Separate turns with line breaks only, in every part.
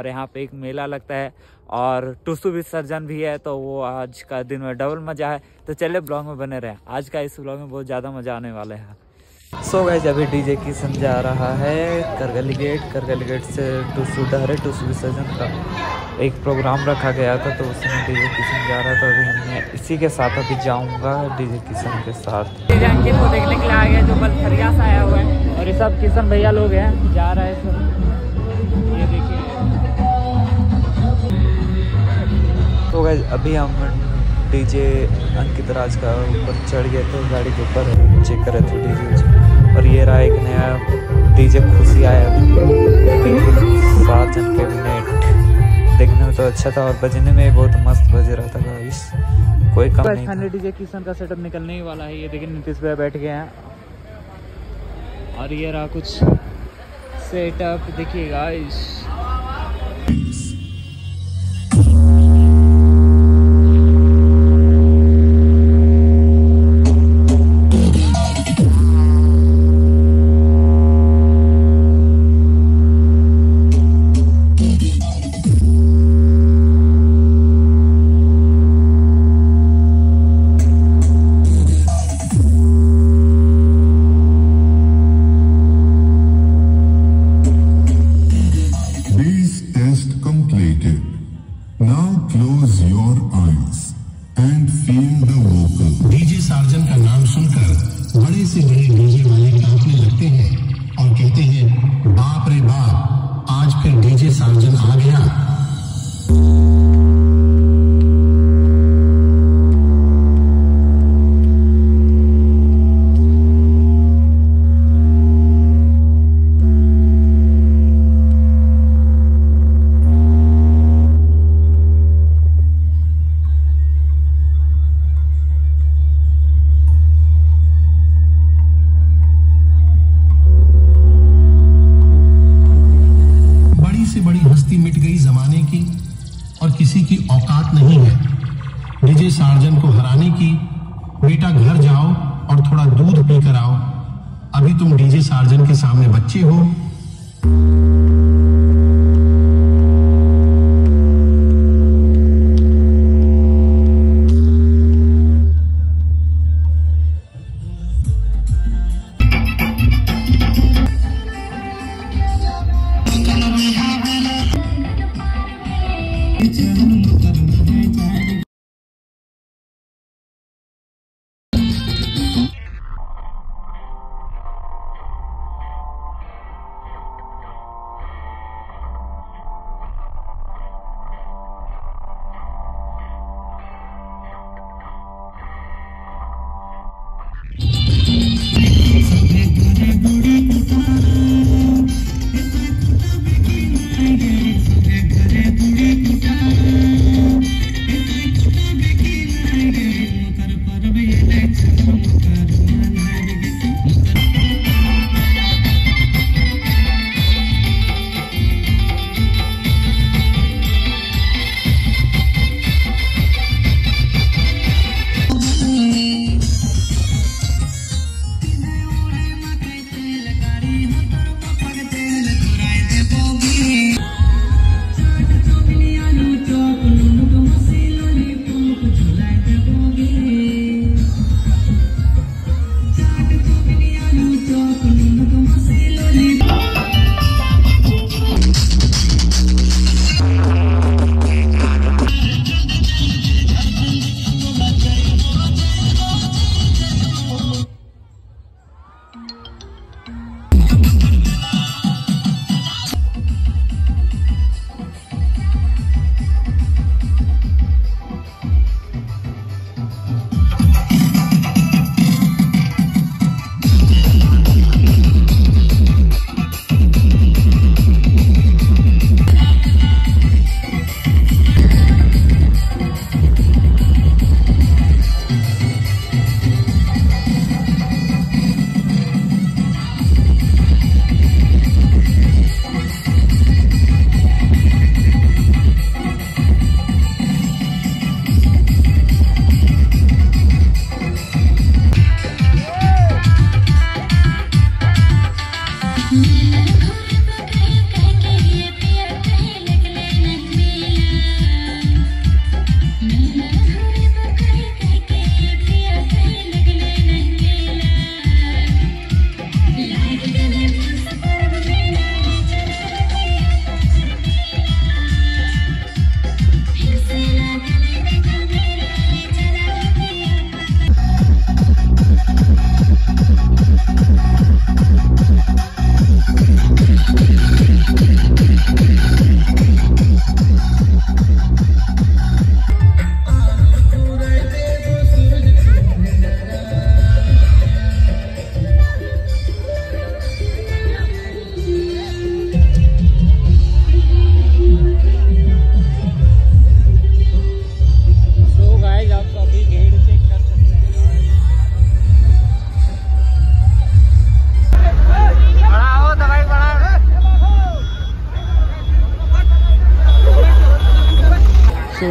और यहाँ पे एक मेला लगता है और टुसु विसर्जन भी है तो वो आज का दिन में डबल मज़ा है। तो चले ब्लॉग में बने रहे। आज का इस ब्लॉग में बहुत ज़्यादा मज़ा आने वाले है।
सो so गाइज़ अभी डीजे की समझा रहा है करगली गेट करगली गेट से टुसु डहरे टुसु विसर्जन का एक प्रोग्राम रखा गया था तो उसमें डीजे किशन जा रहा था तो अभी हमने इसी के साथ अभी जाऊँगा डीजे किशन के साथ।
को देखने के लिए आ गया जो बलखरिया से आया हुआ है। और ये सब किशन भैया लोग हैं जा रहे हैं
तो गए अभी हम डीजे अंकित राज का ऊपर चढ़ गए थे गाड़ी के ऊपर। चेक करे थे डीजे और ये रहा एक नया डीजे खुशी आया। सात जन कैबिनेट देखने में तो अच्छा था और बजने में बहुत मस्त बज रहा था गाइस कोई कम नहीं था।
डीजे किसान का सेटअप निकलने ही वाला है। ये देखिए नीतीश भाई बैठ गए हैं। और ये रहा कुछ सेटअप देखिए गाइस
डीजे वाले के आँख में लगते हैं और कहते हैं, बाप रे बाप, आज फिर डीजे सार्जन आ गया। नहीं है। विजय सार्जन को हराने की, बेटा घर जाओ और थोड़ा दूध पीकर आओ। अभी तुम डीजे सार्जन के सामने बच्चे हो।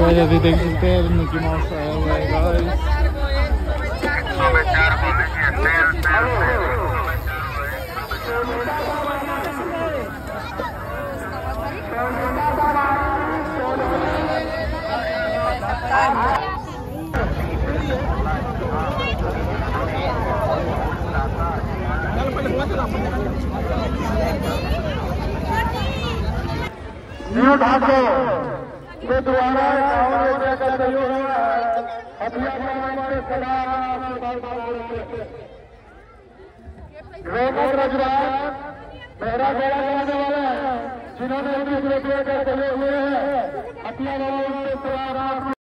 गाइस अभी देख सकते हैं मिकी माउस आया हुआ है गाइस न्यू ढाको के द्वारा गाँव में जाकर सहयोग हो रहा है के रोमन रजवान मेरा बेड़ा वाला है, जिन्होंने अपने रुपये का सहयोग हुए हैं, अपना